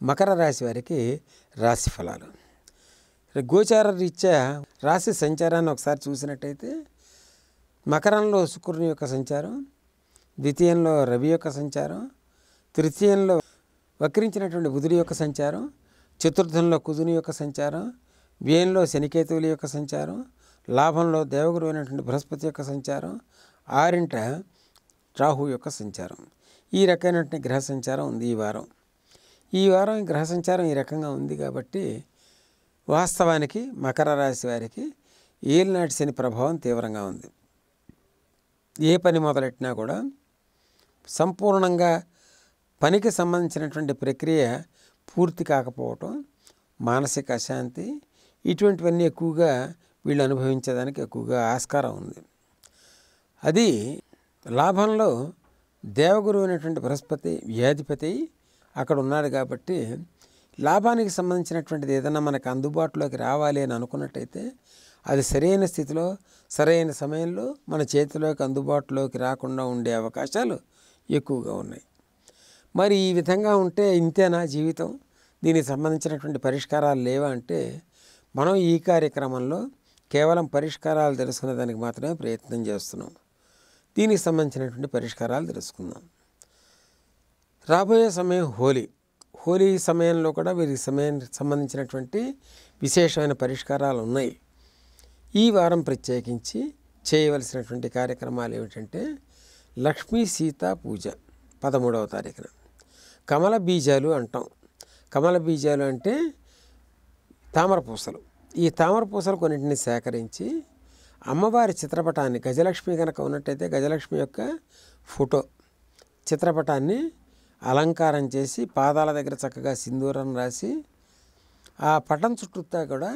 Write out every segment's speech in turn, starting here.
మకర రాశి వారికి రాశి ఫలాలు. గోచార రీత్యా రాశి సంచారాన్ని ఒకసారి చూసినట్టయితే మకరంలో శుక్రుని యొక్క సంచారం ద్వితీయంలో రవి యొక్క సంచారం తృతీయంలో వక్రించినటువంటి బుధుడి యొక్క సంచారం చతుర్థంలో కుజుని యొక్క సంచారం వ్యయంలో శనికేతువుల యొక్క సంచారం లాభంలో దేవగురు అయినటువంటి బృహస్పతి యొక్క సంచారం ఆరింట రాహు యొక్క సంచారం. ఈ రకమైనటువంటి గ్రహ సంచారం ఉంది ఈ వారం. ఈ వారం ఈ గ్రహ సంచారం ఈ రకంగా ఉంది కాబట్టి వాస్తవానికి మకర రాశి వారికి ఏలినాటి శని ప్రభావం తీవ్రంగా ఉంది. ఏ పని మొదలెట్టినా కూడా సంపూర్ణంగా పనికి సంబంధించినటువంటి ప్రక్రియ పూర్తి కాకపోవటం మానసిక అశాంతి ఇటువంటివన్నీ ఎక్కువగా వీళ్ళు అనుభవించేదానికి ఎక్కువగా ఆస్కారం ఉంది. అది లాభంలో దేవగురు అయినటువంటి బృహస్పతి వ్యాధిపతి అక్కడ ఉన్నాడు కాబట్టి లాభానికి సంబంధించినటువంటిది ఏదైనా మనకు అందుబాటులోకి రావాలి అని అనుకున్నట్టయితే అది సరైన స్థితిలో సరైన సమయంలో మన చేతిలోకి అందుబాటులోకి రాకుండా ఉండే అవకాశాలు ఎక్కువగా ఉన్నాయి. మరి ఈ విధంగా ఉంటే ఇంతేనా జీవితం? దీనికి సంబంధించినటువంటి పరిష్కారాలు లేవా అంటే మనం ఈ కార్యక్రమంలో కేవలం పరిష్కారాలు తెలుసుకునేదానికి మాత్రమే ప్రయత్నం చేస్తున్నాం. దీనికి సంబంధించినటువంటి పరిష్కారాలు తెలుసుకుందాం. రాబోయే సమయం హోలీ. హోలీ సమయంలో కూడా వీరికి సమయం సంబంధించినటువంటి విశేషమైన పరిష్కారాలు ఉన్నాయి. ఈ వారం ప్రత్యేకించి చేయవలసినటువంటి కార్యక్రమాలు ఏమిటంటే లక్ష్మీ సీతా పూజ పదమూడవ తారీఖున. కమల బీజాలు అంటాం. కమల బీజాలు అంటే తామర పూసలు. ఈ తామర పూసలు కొన్నింటిని సేకరించి అమ్మవారి చిత్రపటాన్ని గజలక్ష్మి కనుక ఉన్నట్టయితే గజలక్ష్మి యొక్క ఫోటో చిత్రపటాన్ని అలంకారం చేసి పాదాల దగ్గర చక్కగా సింధూరం రాసి ఆ పటం చుట్టూతా కూడా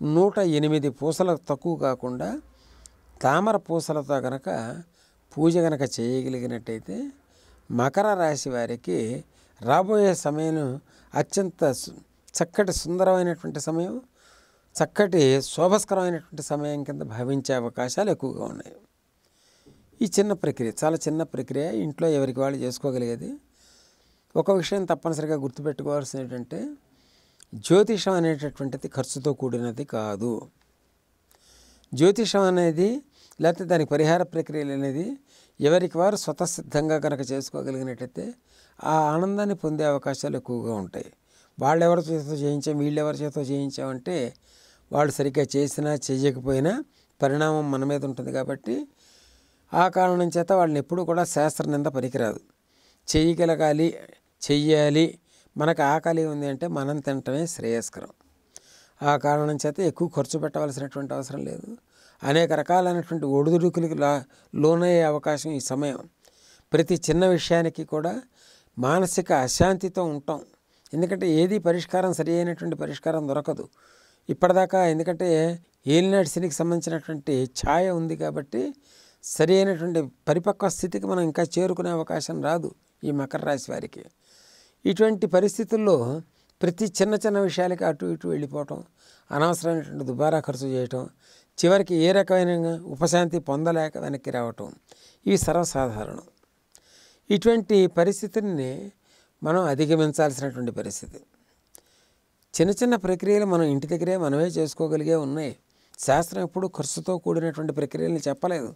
నూట ఎనిమిది పూసలు తక్కువ కాకుండా తామర పూసలతో కనుక పూజ కనుక చేయగలిగినట్టయితే మకర రాశి వారికి రాబోయే సమయం అత్యంత చక్కటి సుందరమైనటువంటి సమయం చక్కటి శోభస్కరమైనటువంటి సమయం కింద భావించే అవకాశాలు ఎక్కువగా ఉన్నాయి. ఈ చిన్న ప్రక్రియ చాలా చిన్న ప్రక్రియ ఇంట్లో ఎవరికి వాళ్ళు చేసుకోగలిగేది. ఒక విషయం తప్పనిసరిగా గుర్తుపెట్టుకోవాల్సింది ఏంటంటే జ్యోతిషం అనేటటువంటిది ఖర్చుతో కూడినది కాదు. జ్యోతిషం అనేది లేకపోతే దానికి పరిహార ప్రక్రియలు అనేది ఎవరికి వారు స్వతసిద్ధంగా కనుక చేసుకోగలిగినట్టయితే ఆ ఆనందాన్ని పొందే అవకాశాలు ఎక్కువగా ఉంటాయి. వాళ్ళెవరి చేతితో చేయించాం వీళ్ళెవరి చేతితో చేయించామంటే వాళ్ళు సరిగ్గా చేసినా చేయకపోయినా పరిణామం మన మీద ఉంటుంది కాబట్టి ఆ కారణం చేత వాళ్ళని ఎప్పుడూ కూడా శాస్త్ర నింద పనికిరాదు. చేయగలగాలి చెయ్యాలి. మనకు ఆకలి ఉంది అంటే మనం తినటమే శ్రేయస్కరం. ఆ కారణం చేత ఎక్కువ ఖర్చు పెట్టవలసినటువంటి అవసరం లేదు. అనేక రకాలైనటువంటి ఒడిదుడుకులకి లోనయ్యే అవకాశం ఈ సమయం. ప్రతి చిన్న విషయానికి కూడా మానసిక అశాంతితో ఉంటాం. ఎందుకంటే ఏది పరిష్కారం సరి అయినటువంటి పరిష్కారం దొరకదు. ఇప్పటిదాకా ఎందుకంటే ఏలినాటి శనికి సంబంధించినటువంటి ఛాయ ఉంది కాబట్టి సరి అయినటువంటి పరిపక్వ స్థితికి మనం ఇంకా చేరుకునే అవకాశం రాదు ఈ మకర రాశి వారికి. ఇటువంటి పరిస్థితుల్లో ప్రతి చిన్న చిన్న విషయాలకి అటు ఇటు వెళ్ళిపోవటం అనవసరమైనటువంటి దుబారా ఖర్చు చేయటం చివరికి ఏ రకమైన ఉపశాంతి పొందలేక వెనక్కి రావటం ఇవి సర్వసాధారణం. ఇటువంటి పరిస్థితిని మనం అధిగమించాల్సినటువంటి పరిస్థితి. చిన్న చిన్న ప్రక్రియలు మనం ఇంటి దగ్గరే మనమే చేసుకోగలిగే ఉన్నాయి. శాస్త్రం ఎప్పుడు ఖర్చుతో కూడినటువంటి ప్రక్రియలను చెప్పలేదు.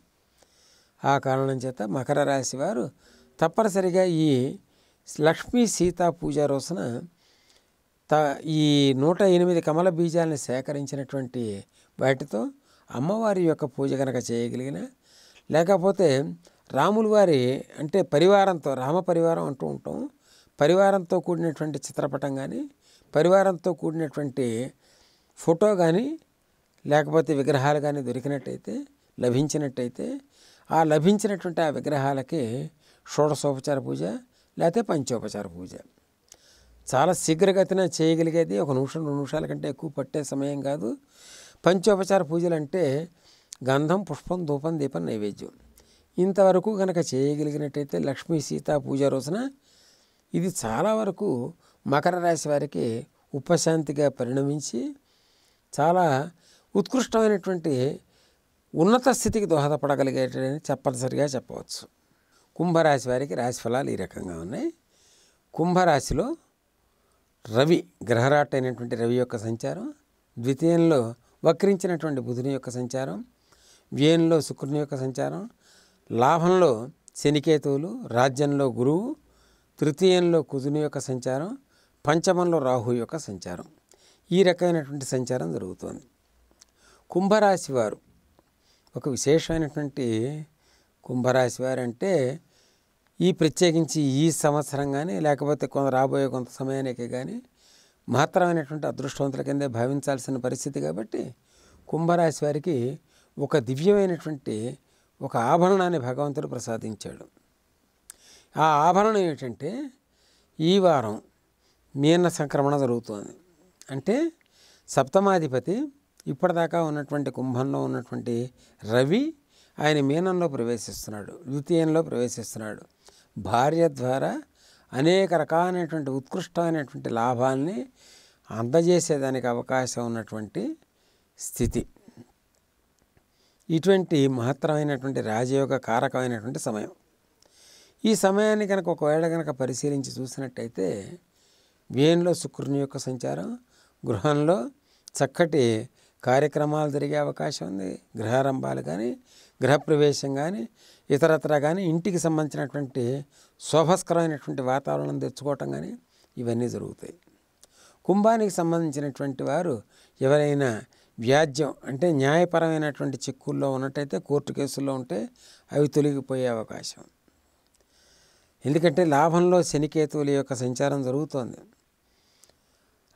ఆ కారణం చేత మకర రాశి వారు తప్పనిసరిగా ఈ లక్ష్మీ సీతా పూజ రోజున త ఈ నూట ఎనిమిది కమల బీజాలను సేకరించినటువంటి వాటితో అమ్మవారి యొక్క పూజ కనుక చేయగలిగిన లేకపోతే రాముల వారి అంటే పరివారంతో రామ పరివారం అంటూ ఉంటాం పరివారంతో కూడినటువంటి చిత్రపటం కానీ పరివారంతో కూడినటువంటి ఫోటో కానీ లేకపోతే విగ్రహాలు కానీ దొరికినట్టయితే లభించినట్టయితే ఆ లభించినటువంటి ఆ విగ్రహాలకి షోడశోపచార పూజ లేకపోతే పంచోపచార పూజ. చాలా శీఘ్రగతిన చేయగలిగేది ఒక నిమిషం రెండు నిమిషాల కంటే ఎక్కువ పట్టే సమయం కాదు. పంచోపచార పూజలు అంటే గంధం పుష్పం ధూపం దీపం నైవేద్యం. ఇంతవరకు కనుక చేయగలిగినట్టయితే లక్ష్మీ సీతా పూజ రోజున ఇది చాలా వరకు మకర రాశి వారికి ఉపశాంతిగా పరిణమించి చాలా ఉత్కృష్టమైనటువంటి ఉన్నత స్థితికి దోహదపడగలిగేటని చెప్పనిసరిగా చెప్పవచ్చు. కుంభరాశి వారికి రాశి ఫలాలు ఈ రకంగా ఉన్నాయి. కుంభరాశిలో రవి గ్రహరాట్ అయినటువంటి రవి యొక్క సంచారం ద్వితీయంలో వక్రించినటువంటి బుధుని యొక్క సంచారం వ్యయంలో శుక్రుని యొక్క సంచారం లాభంలో శనికేతువులు రాజ్యంలో గురువు తృతీయంలో కుజుని యొక్క సంచారం పంచమంలో రాహు యొక్క సంచారం. ఈ రకమైనటువంటి సంచారం జరుగుతోంది. కుంభరాశి వారు ఒక విశేషమైనటువంటి కుంభరాశి వారు అంటే ఈ ప్రత్యేకించి ఈ సంవత్సరం కానీ లేకపోతే కొంత రాబోయే కొంత సమయానికి కానీ మహత్తరమైనటువంటి అదృష్టవంతుల కిందే భావించాల్సిన పరిస్థితి కాబట్టి కుంభరాశి వారికి ఒక దివ్యమైనటువంటి ఒక ఆభరణాన్ని భగవంతుడు ప్రసాదించాడు. ఆ ఆభరణం ఏమిటంటే ఈ వారం మీన సంక్రమణ జరుగుతోంది. అంటే సప్తమాధిపతి ఇప్పటిదాకా ఉన్నటువంటి కుంభంలో ఉన్నటువంటి రవి ఆయన మీనంలో ప్రవేశిస్తున్నాడు ద్వితీయంలో ప్రవేశిస్తున్నాడు. భార్య ద్వారా అనేక రకాలైనటువంటి ఉత్కృష్టమైనటువంటి లాభాల్ని అందజేసేదానికి అవకాశం ఉన్నటువంటి స్థితి. ఇటువంటి మహత్తరమైనటువంటి రాజయోగ కారకమైనటువంటి సమయం. ఈ సమయాన్ని కనుక ఒకవేళ కనుక పరిశీలించి చూసినట్టయితే వ్యయంలో శుక్రుని యొక్క సంచారం గృహంలో చక్కటి కార్యక్రమాలు జరిగే అవకాశం ఉంది. గృహారంభాలు కానీ గృహప్రవేశం కానీ ఇతరత్ర కానీ ఇంటికి సంబంధించినటువంటి శోభస్కరమైనటువంటి వాతావరణం తెచ్చుకోవటం కానీ ఇవన్నీ జరుగుతాయి. కుంభానికి సంబంధించినటువంటి వారు ఎవరైనా వ్యాజ్యం అంటే న్యాయపరమైనటువంటి చిక్కుల్లో ఉన్నట్టయితే కోర్టు కేసుల్లో ఉంటే అవి తొలగిపోయే అవకాశం. ఎందుకంటే లాభంలో శనికేతువుల యొక్క సంచారం జరుగుతోంది.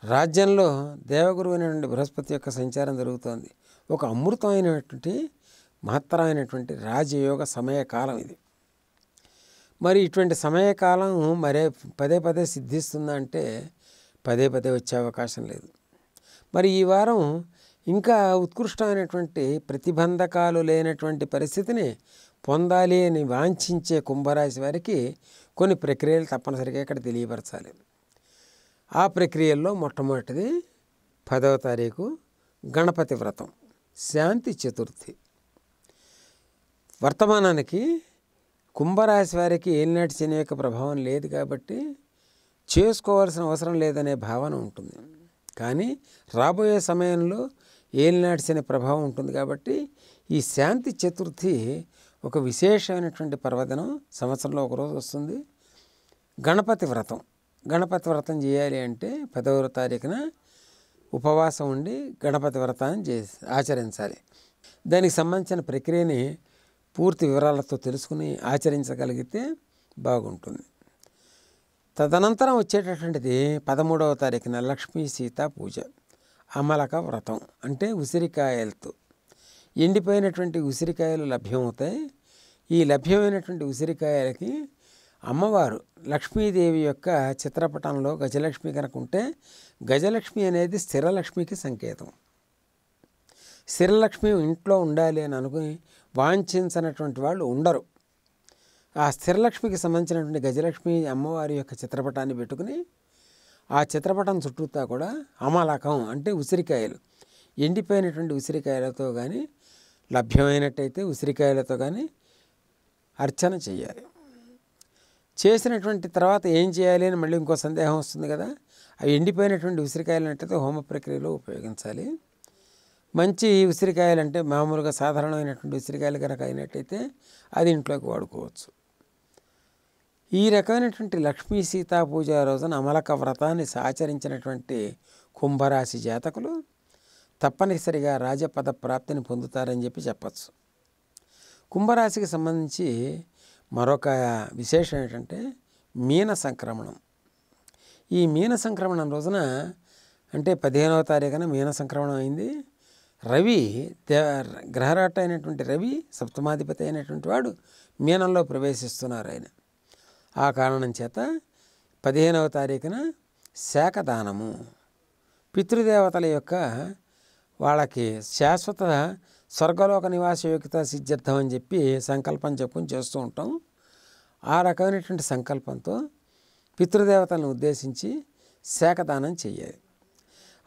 రాజ్యంలో దేవగురు అయినటువంటి బృహస్పతి యొక్క సంచారం జరుగుతోంది. ఒక అమృతమైనటువంటి మహత్తరమైనటువంటి రాజయోగ సమయకాలం ఇది. మరి ఇటువంటి సమయకాలం మరే పదే పదే సిద్ధిస్తుందా అంటే పదే పదే వచ్చే అవకాశం లేదు. మరి ఈ వారం ఇంకా ఉత్కృష్టమైనటువంటి ప్రతిబంధకాలు లేనటువంటి పరిస్థితిని పొందాలి అని వాంఛించే కుంభరాశి వారికి కొన్ని ప్రక్రియలు తప్పనిసరిగా ఇక్కడ తెలియపరచాలి. ఆ ప్రక్రియల్లో మొట్టమొదటిది పదవ తారీఖు గణపతి వ్రతం శాంతి చతుర్థి. వర్తమానానికి కుంభరాశి వారికి ఏలినాటి శని యొక్క ప్రభావం లేదు కాబట్టి చేసుకోవాల్సిన అవసరం లేదనే భావన ఉంటుంది. కానీ రాబోయే సమయంలో ఏలినాటి శని ప్రభావం ఉంటుంది కాబట్టి ఈ శాంతి చతుర్థి ఒక విశేషమైనటువంటి పర్వదినం సంవత్సరంలో ఒకరోజు వస్తుంది. గణపతి వ్రతం. గణపతి వ్రతం చేయాలి అంటే పదవ తారీఖున ఉపవాసం ఉండి గణపతి వ్రతాన్ని చే ఆచరించాలి. దానికి సంబంధించిన ప్రక్రియని పూర్తి వివరాలతో తెలుసుకుని ఆచరించగలిగితే బాగుంటుంది. తదనంతరం వచ్చేటటువంటిది పదమూడవ తారీఖున లక్ష్మీ సీత పూజ. అమలక వ్రతం అంటే ఉసిరికాయలతో ఎండిపోయినటువంటి ఉసిరికాయలు లభ్యమవుతాయి. ఈ లభ్యమైనటువంటి ఉసిరికాయలకి అమ్మవారు లక్ష్మీదేవి యొక్క చిత్రపటంలో గజలక్ష్మి కనుక ఉంటే గజలక్ష్మి అనేది స్థిరలక్ష్మికి సంకేతం. స్థిరలక్ష్మి ఇంట్లో ఉండాలి అని అనుకుని వాంఛించినటువంటి వాళ్ళు ఉండరు. ఆ స్థిరలక్ష్మికి సంబంధించినటువంటి గజలక్ష్మి అమ్మవారి యొక్క చిత్రపటాన్ని పెట్టుకుని ఆ చిత్రపటం చుట్టూతా కూడా అమలకం అంటే ఉసిరికాయలు ఎండిపోయినటువంటి ఉసిరికాయలతో కానీ లభ్యమైనట్టయితే ఉసిరికాయలతో కానీ అర్చన చేయాలి చేసినటువంటి తర్వాత ఏం చేయాలి అని మళ్ళీ ఇంకో సందేహం వస్తుంది కదా అవి ఎండిపోయినటువంటి ఉసిరికాయలు హోమ ప్రక్రియలో ఉపయోగించాలి. మంచి ఉసిరికాయలు అంటే మామూలుగా సాధారణమైనటువంటి ఉసిరికాయలు కనుక అయినట్టయితే అది ఇంట్లోకి వాడుకోవచ్చు. ఈ రకమైనటువంటి లక్ష్మీ సీతా పూజ రోజున అమలక వ్రతాన్ని ఆచరించినటువంటి కుంభరాశి జాతకులు తప్పనిసరిగా రాజపద ప్రాప్తిని పొందుతారని చెప్పి చెప్పచ్చు. కుంభరాశికి సంబంధించి మరొక విశేషం ఏంటంటే మీన సంక్రమణం. ఈ మీన సంక్రమణం రోజున అంటే పదిహేనవ తారీఖున మీన సంక్రమణం అయింది. రవి దే గ్రహరాట అయినటువంటి రవి సప్తమాధిపతి అయినటువంటి వాడు మీనంలో ప్రవేశిస్తున్నారు ఆయన. ఆ కారణం చేత పదిహేనవ తారీఖున శాఖదానము పితృదేవతల యొక్క వాళ్ళకి శాశ్వత స్వర్గలోక నివాస యోగ్యత సిద్ధ్యర్థం అని చెప్పి సంకల్పం చెప్పుకొని చేస్తూ ఉంటాం. ఆ రకమైనటువంటి సంకల్పంతో పితృదేవతలను ఉద్దేశించి శాఖదానం చేయాలి.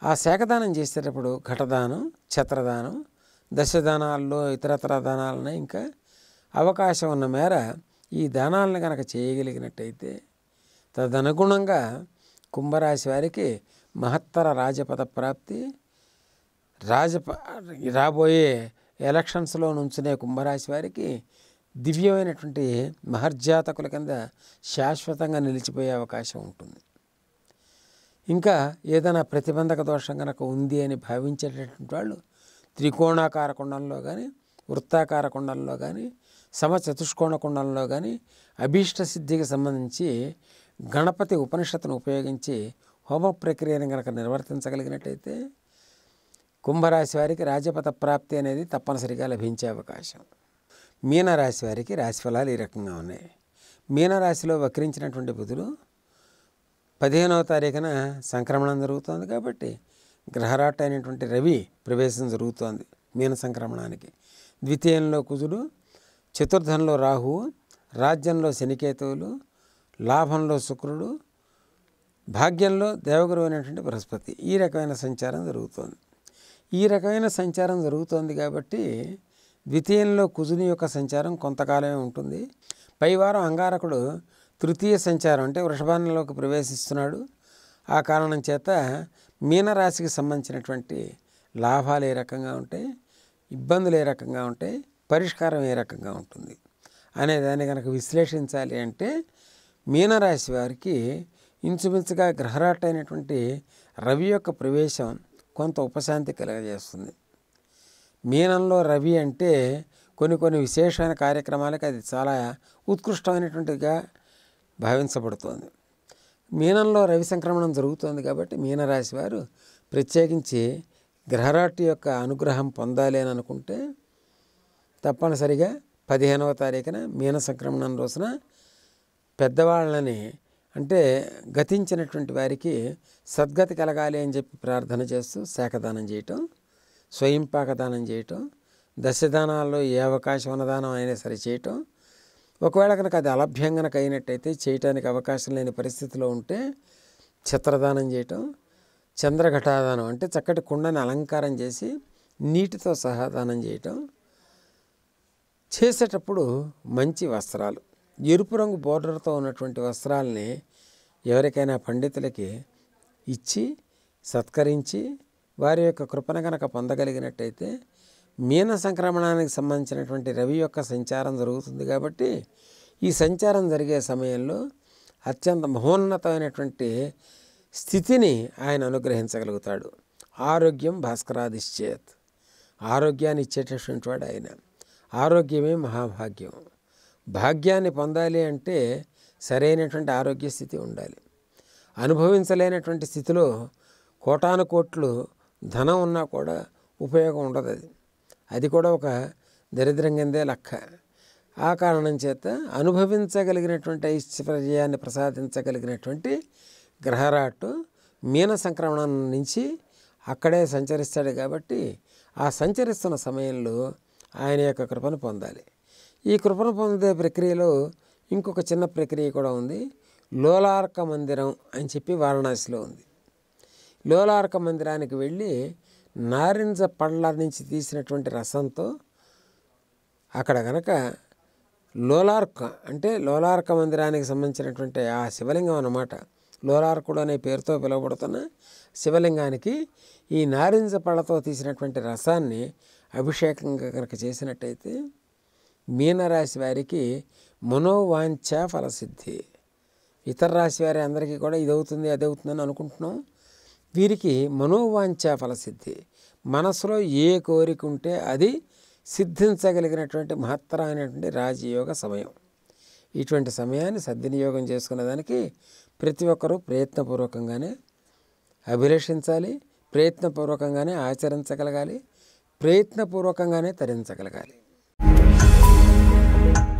ఆ శాఖదానం చేసేటప్పుడు ఘటదానం ఛత్రదానం దశదానాల్లో ఇతరతర దానాలను ఇంకా అవకాశం ఉన్న మేర ఈ దానాలను కనుక చేయగలిగినట్టయితే తదనుగుణంగా కుంభరాశి వారికి మహత్తర రాజపద ప్రాప్తి రాజ రాబోయే ఎలక్షన్స్లో నుంచునే కుంభరాశి వారికి దివ్యమైనటువంటి మహర్జాతకుల కింద శాశ్వతంగా నిలిచిపోయే అవకాశం ఉంటుంది. ఇంకా ఏదైనా ప్రతిబంధక దోషం కనుక ఉంది అని భావించేటటువంటి వాళ్ళు త్రికోణాకార కుండంలో కానీ వృత్తాకార కుండంలో కానీ సమచతుష్కోణ కుండంలో కానీ అభీష్ట సిద్ధికి సంబంధించి గణపతి ఉపనిషత్తును ఉపయోగించి హోమ ప్రక్రియను కనుక నిర్వర్తించగలిగినట్టయితే కుంభరాశి వారికి రాజపథ ప్రాప్తి అనేది తప్పనిసరిగా లభించే అవకాశం. మీనరాశి వారికి రాశిఫలాలు ఈ రకంగా ఉన్నాయి. మీనరాశిలో వక్రించినటువంటి బుధుడు పదిహేనవ తారీఖున సంక్రమణం జరుగుతోంది కాబట్టి గ్రహరాట అయినటువంటి రవి ప్రవేశం జరుగుతోంది మీన సంక్రమణానికి. ద్వితీయంలో కుజుడు చతుర్థంలో రాహువు రాజ్యంలో శనికేతువులు లాభంలో శుక్రుడు భాగ్యంలో దేవగురు అయినటువంటి బృహస్పతి ఈ రకమైన సంచారం జరుగుతోంది. ఈ రకమైన సంచారం జరుగుతోంది కాబట్టి ద్వితీయంలో కుజుని యొక్క సంచారం కొంతకాలమే ఉంటుంది. పైవారం అంగారకుడు తృతీయ సంచారం అంటే వృషభానంలోకి ప్రవేశిస్తున్నాడు. ఆ కారణం చేత మీనరాశికి సంబంధించినటువంటి లాభాలు ఏ రకంగా ఉంటాయి? ఇబ్బందులు ఏ రకంగా ఉంటాయి? పరిష్కారం ఏ రకంగా ఉంటుంది? అనే దాన్ని కనుక విశ్లేషించాలి అంటే మీనరాశి వారికి ఇంచుమించుగా గ్రహరాట్ అయినటువంటి రవి యొక్క ప్రవేశం కొంత ఉపశాంతి కలగజేస్తుంది. మీనంలో రవి అంటే కొన్ని కొన్ని విశేషమైన కార్యక్రమాలకు అది చాలా ఉత్కృష్టమైనటువంటిగా భావించబడుతోంది. మీనంలో రవి సంక్రమణం జరుగుతోంది కాబట్టి మీనరాశి వారు ప్రత్యేకించి గ్రహరాటి యొక్క అనుగ్రహం పొందాలి అని అనుకుంటే తప్పనిసరిగా పదిహేనవ తారీఖున మీన సంక్రమణం రోజున పెద్దవాళ్ళని అంటే గతించినటువంటి వారికి సద్గతి కలగాలి అని చెప్పి ప్రార్థన చేస్తూ శాఖదానం చేయటం స్వయం పాకదానం చేయటం దశదానాల్లో ఏ అవకాశం ఉన్నదానం అయినా సరే చేయటం. ఒకవేళ కనుక అది అలభ్యం కనుక అయినట్టయితే చేయటానికి అవకాశం లేని పరిస్థితిలో ఉంటే ఛత్రదానం చేయటం చంద్రఘటాదానం అంటే చక్కటి కుండని అలంకారం చేసి నీటితో సహా దానం చేయటం. చేసేటప్పుడు మంచి వస్త్రాలు. ఎరుపు రంగు బోర్డర్తో ఉన్నటువంటి వస్త్రాలని ఎవరికైనా పండితులకి ఇచ్చి సత్కరించి వారి యొక్క కృపణ కనుక పొందగలిగినట్టయితే మీన సంక్రమణానికి సంబంధించినటువంటి రవి యొక్క సంచారం జరుగుతుంది కాబట్టి ఈ సంచారం జరిగే సమయంలో అత్యంత మహోన్నతమైనటువంటి స్థితిని ఆయన అనుగ్రహించగలుగుతాడు. ఆరోగ్యం భాస్కరాదిశ్చేత్. ఆరోగ్యాన్ని ఇచ్చేటటువంటి వాడు ఆయన. ఆరోగ్యమే మహాభాగ్యం. భాగ్యాన్ని పొందాలి అంటే సరైనటువంటి ఆరోగ్య స్థితి ఉండాలి. అనుభవించలేనటువంటి స్థితిలో కోటాను కోట్లు ధనం ఉన్నా కూడా ఉపయోగం ఉండదు అది. అది కూడా ఒక దరిద్రం కిందే లెక్క. ఆ కారణం చేత అనుభవించగలిగినటువంటి ఐశ్వర్యాన్ని ప్రసాదించగలిగినటువంటి గ్రహరాటు మీన సంక్రమణం నుంచి అక్కడే సంచరిస్తాడు కాబట్టి ఆ సంచరిస్తున్న సమయంలో ఆయన యొక్క కృపను పొందాలి. ఈ కృపను పొందే ప్రక్రియలో ఇంకొక చిన్న ప్రక్రియ కూడా ఉంది. లోలార్క మందిరం అని చెప్పి వారణాసిలో ఉంది. లోలార్క మందిరానికి వెళ్ళి నారింజ పళ్ళ నుంచి తీసినటువంటి రసంతో అక్కడ గనక లోలార్క అంటే లోలార్క మందిరానికి సంబంధించినటువంటి ఆ శివలింగం అన్నమాట. లోలార్కుడు అనే పేరుతో పిలువబడుతున్న శివలింగానికి ఈ నారింజ పళ్ళతో తీసినటువంటి రసాన్ని అభిషేకంగా కనుక చేసినట్టయితే మీనరాశి వారికి మనోవాంఛ ఫలసిద్ధి. ఇతర రాశి వారి అందరికీ కూడా ఇది అవుతుంది అది అవుతుందని అనుకుంటున్నాం. వీరికి మనోవాంఛ ఫలసిద్ధి. మనసులో ఏ కోరిక ఉంటే అది సిద్ధించగలిగినటువంటి మహత్తరమైనటువంటి రాజయోగ సమయం. ఇటువంటి సమయాన్ని సద్వినియోగం చేసుకునే దానికి ప్రతి ఒక్కరూ ప్రయత్నపూర్వకంగానే అభిలషించాలి ప్రయత్నపూర్వకంగానే ఆచరించగలగాలి ప్రయత్నపూర్వకంగానే తరించగలగాలి.